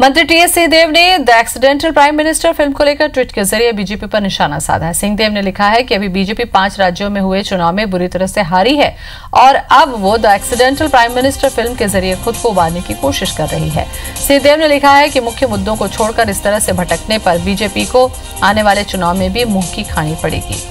मंत्री T S Singhdeo ने the accidental prime minister film को लेकर ट्वीट के ज़रिए बीजेपी पर निशाना साधा है। सिंहदेव ने लिखा है कि अभी बीजेपी पाँच राज्यों में हुए चुनाव में बुरी तरह से हारी है और अब वो the accidental prime minister film के ज़रिए खुद को उबारने की कोशिश कर रही है। सिंहदेव ने लिखा है कि मुख्य मुद्दों को छोड़कर इस तरह से भटकने पर बीजेपी को आने वाले चुनाव में भी मुँह की खानी पड़ेगी।